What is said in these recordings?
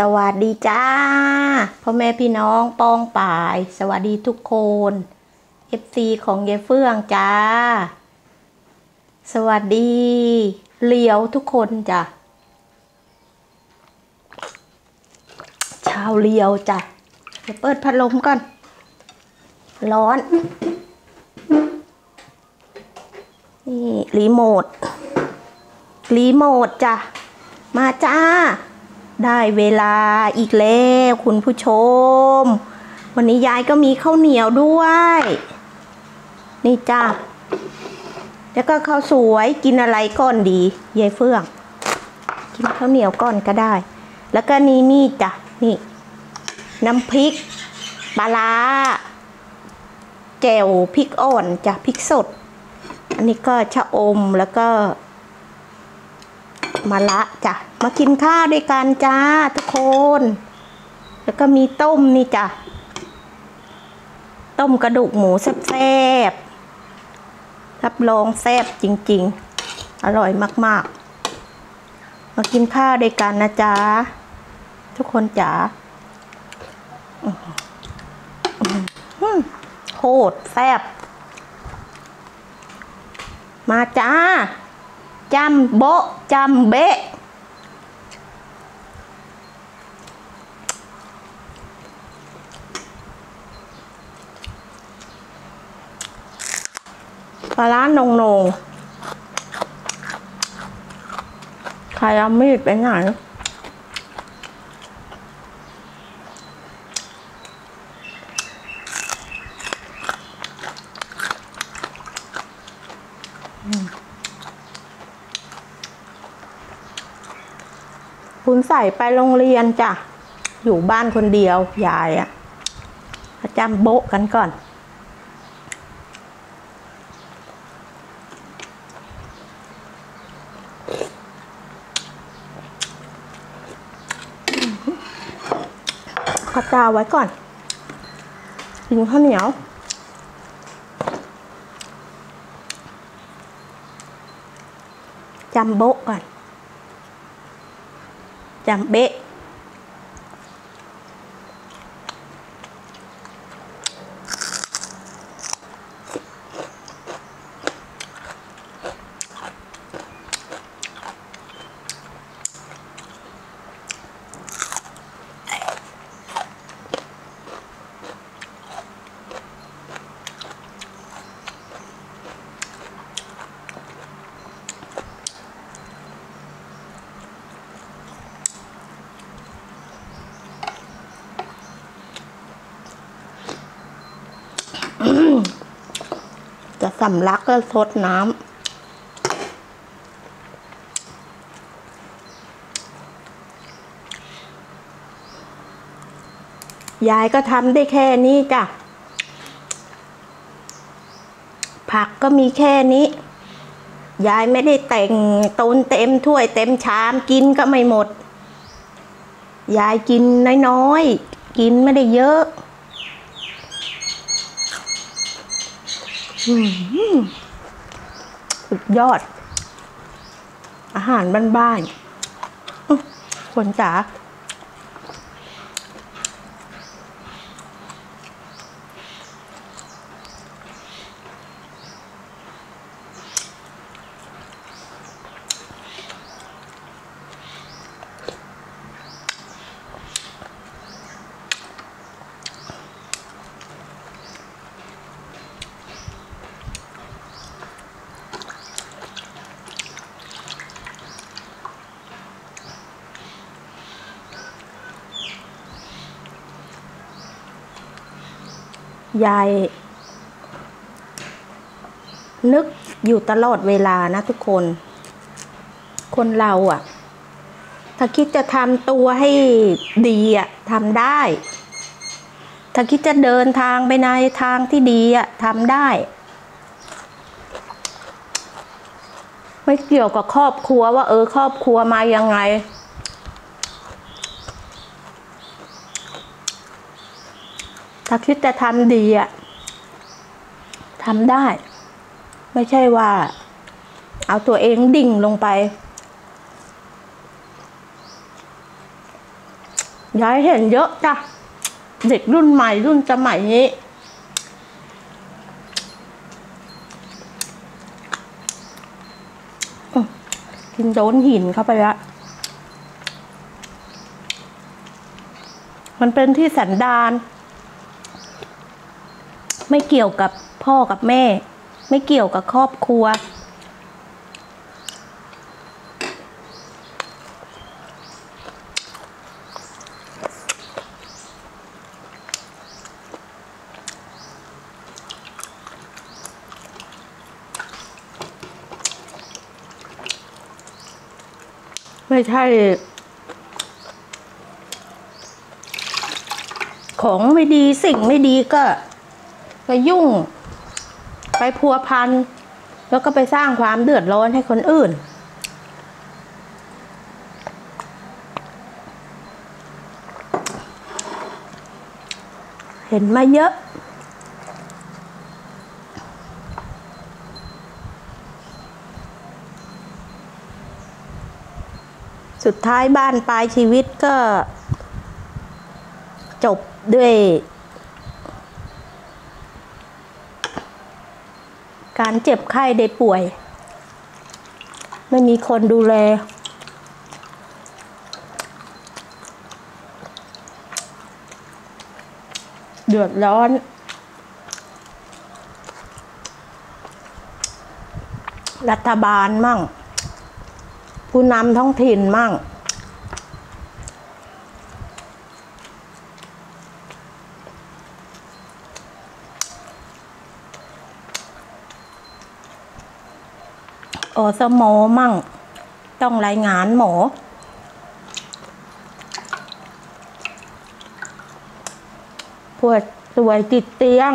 สวัสดีจ้าพ่อแม่พี่น้องปองป่าย สวัสดีทุกคน FC ของยายเฟื่องจ้า สวัสดีเหลียวทุกคนจ้ะชาวเหลียวจ้ะเดี๋ยวเปิดพัดลมก่อน ร้อน นี่รีโมทรีโมทจ้ะมาจ้า ได้เวลาอีกแล้วคุณผู้ชม วันนี้ยายก็มีข้าวเหนียวด้วย นี่จ้าแล้วก็ข้าวสวยกินอะไรก่อนดียายเฟื่อง กินข้าวเหนียวก่อนก็ได้ แล้วก็นี่นี่จ้ะนี่ น้ำพริกปลาร้าแจ่วพริกอ่อนจ้ะพริกสด อันนี้ก็ชะอมแล้วก็ มาละจ้ะ มากินข้าวด้วยกันจ้าทุกคน แล้วก็มีต้มนี่จ้ะ ต้มกระดูกหมูแซ่บๆ รับรองแซ่บจริงๆ อร่อยมากๆ มากินข้าวด้วยกันนะจ๊ะ ทุกคนจ๋าโคตรแซ่บ มาจ้า จำโบะจำเบะปลาร้านงนงใคุณใส่ไปโรงเรียนจ้ะ อยู่บ้านคนเดียวยายอะประจำโบะกันก่อนข้าวเจ้าไว้ก่อนกินข้าวเหนียวจำโบะก่อน จำ จะสำลักแล้วทดน้ำยายก็ทำได้แค่นี้จ้ะ ผักก็มีแค่นี้ ยายไม่ได้แต่งตนเต็มถ้วยเต็มชามกินก็ไม่หมด ยายกินน้อยๆ กินไม่ได้เยอะ สุดยอด อาหารบ้านๆคนจ๋า ยาย นึกอยู่ตลอดเวลานะทุกคน คนเราอะถ้าคิดจะทำตัวให้ดีอะทำได้ ถ้าคิดจะเดินทางไปในทางที่ดีอะทำได้ ไม่เกี่ยวกับครอบครัวว่า เออ ครอบครัวมายังไงาคิดจะทำดีอะทำได้ ไม่ใช่ว่า เอาตัวเองดิ่งลงไป ย้ายเห็นเยอะจ้ะ เด็กรุ่นใหม่รุ่นสมัยนี้ กินโดนหินเข้าไปละมันเป็นที่สันดาน ไม่เกี่ยวกับพ่อกับแม่ ไม่เกี่ยวกับครอบครัว ไม่ใช่ของไม่ดีสิ่งไม่ดีก็ ไปยุ่ง ไปพัวพัน แล้วก็ไปสร้างความเดือดร้อนให้คนอื่น เห็นมาเยอะสุดท้ายบ้านปลายชีวิตก็จบด้วย การ เจ็บไข้ได้ป่วย ไม่มีคนดูแล เดือดร้อนรัฐบาลมั่ง ผู้นำท้องถิ่นมั่ง อสมอมั่ง ต้องรายงานหมอ ปวดป่วยติดเตียง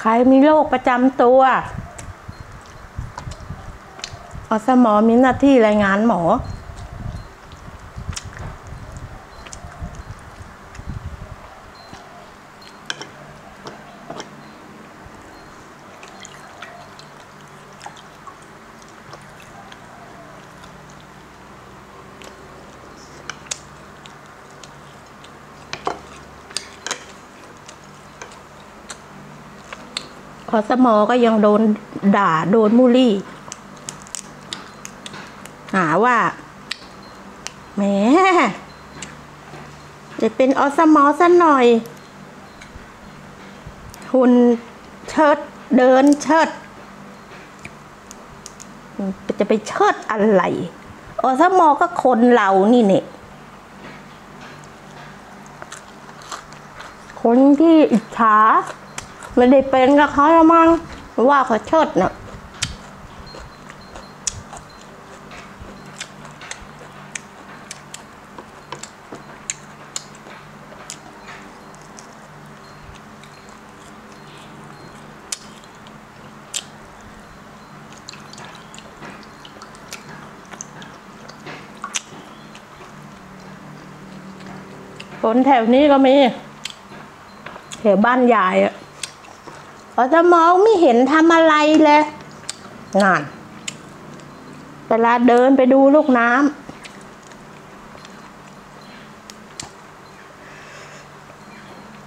ใครมีโรคประจำตัว อสมอมีหน้าที่รายงานหมอ อสมอก็ยังโดนด่าโดนมูลี่ หาว่าแหมจะเป็นอสมอซะหน่อย หุ่นเชิดเดินเชิด จะไปเชิดอะไร อสมอก็คนเรานี่เนี่ยคนที่อิจฉา ไม่ได้เป็นกับเขาละมั้งว่าเขาเชิดน่ะคนแถวนี้ก็มีแถวบ้านยายอะ พอจะมองไม่เห็นทำอะไรเลยงานเวลาเดินไปดูลูกน้ำ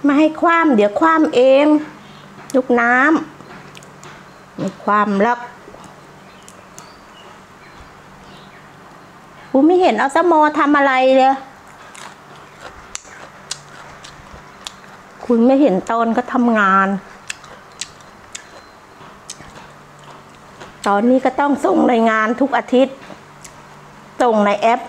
ไม่ให้คว้ามเดี๋ยวคว้ามเอง ลูกน้ำไม่คว้ามแล้วกูไม่เห็นเอาสมอทำอะไรเลย คุณไม่เห็นตอนก็ทำงาน ตอนนี้ก็ต้องส่งรายงานทุกอาทิตย์ ส่งในแอป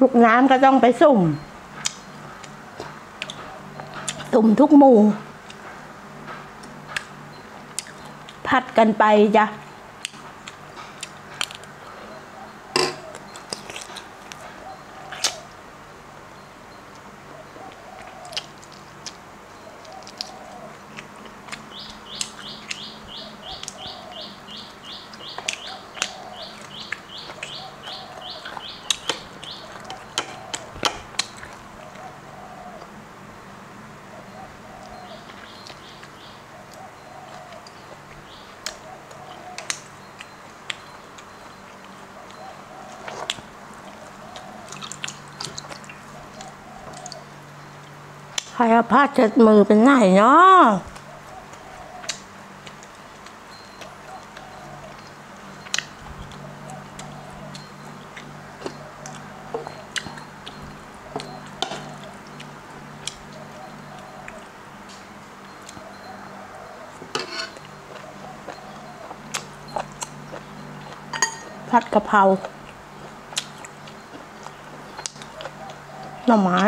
ลูกน้ำก็ต้องไปสุ่ม สุ่มทุกหมู่ พัดกันไปจ้ะ ใครเอาผ้าเช็ดมือเป็นไหนเนาะผัดกะเพราหน่อไม้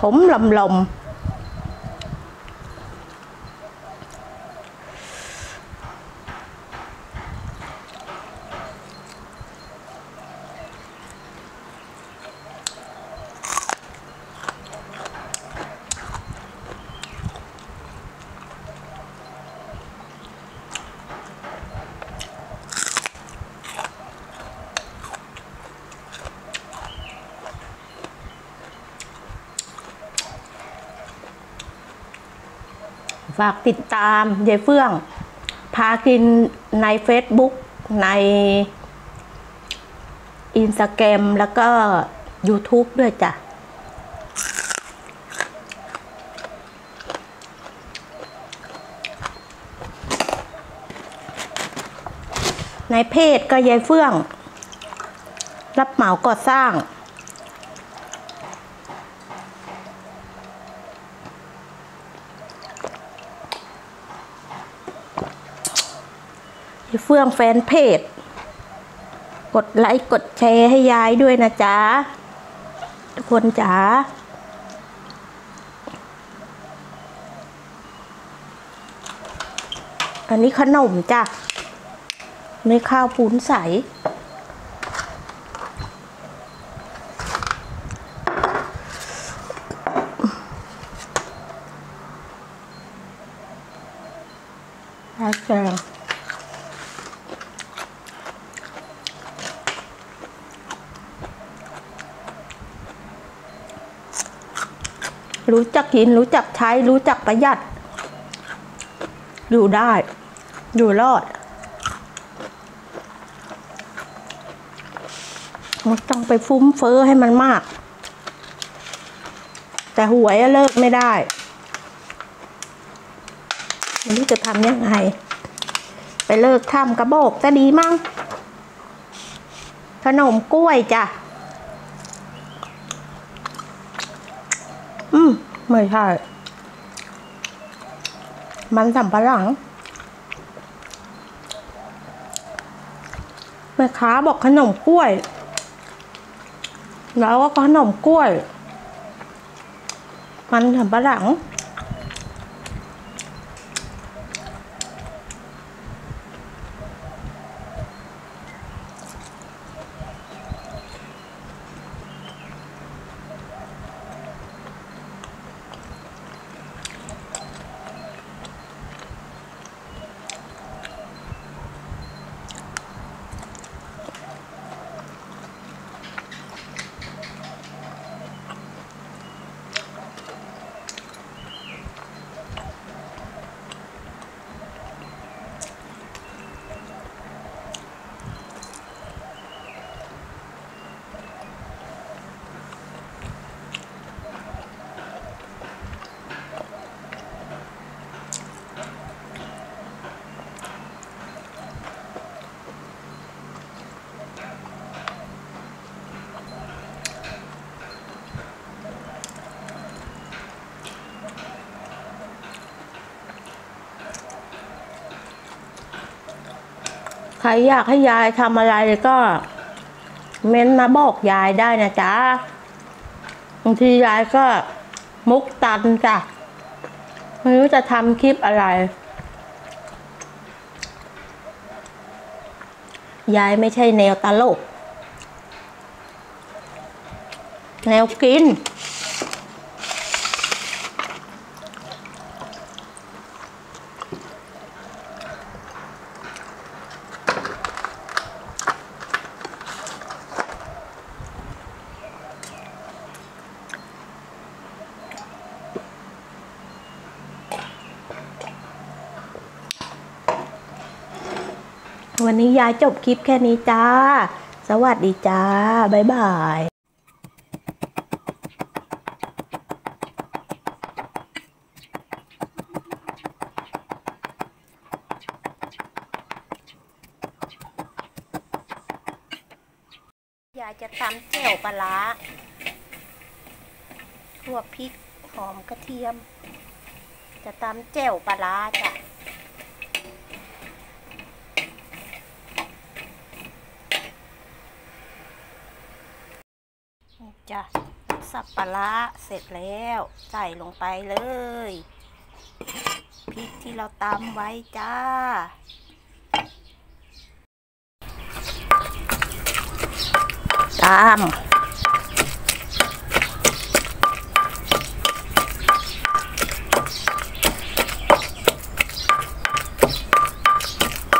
ขมล ฝากติดตามยายเฟื่อง พากินใน Facebook ในอินสตาแกรมแล้วก็ YouTube ด้วยจ้ะ ในเพจก็ยายเฟื่อง รับเหมาก่อสร้าง เฟื่องแฟนเพจ กดไลค์กดแชร์ให้ยายด้วยนะจ๊ะ ทุกคนจ๋าอันนี้ขนมจ้ะในข้าวปูนใส แล้วแกง รู้จักกิน รู้จักใช้ รู้จักประหยัด อยู่ได้ อยู่รอดไม่ต้องไปฟุ้มเฟ้อให้มันมาก แต่หวยเลิกไม่ได้ไม่รู้จะทำยังไง ไปเลิกทำกระบอกจะดีมั้งขนมกล้วยจ้ะ อืม ไม่ใช่ มันสัมปะหลังแม่ค้าบอกขนมกล้วย แล้วก็ขนมกล้วย มันสัมปะหลัง ใครอยากให้ยายทำอะไรก็ เม้นมาบอกยายได้นะจ๊ะบางทียายก็มุกตันจ้ะไม่รู้จะทำคลิปอะไร ยายไม่ใช่แนวตลก แนวกิน วันนี้ยายจบคลิปแค่นี้จ้า สวัสดีจ้า บ๊ายบายยายจะตำแจ่วปลาร้าทั่วพริกหอมกระเทียม จะตำแจ่วปลาร้าจ้ะ นี่จ้ะ สับปลาร้าเสร็จแล้วใส่ลงไปเลยพริกที่เราตำไว้จ้า ตาม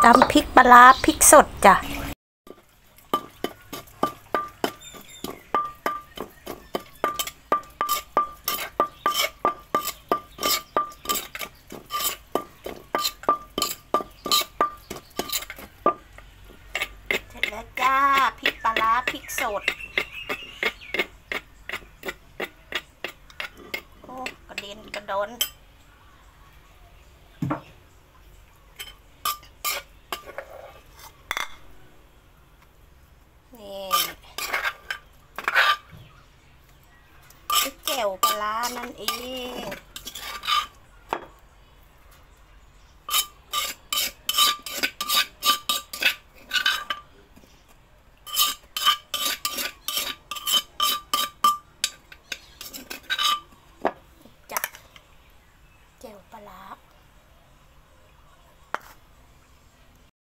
ตำพริกปลาพริกสดจ้ะ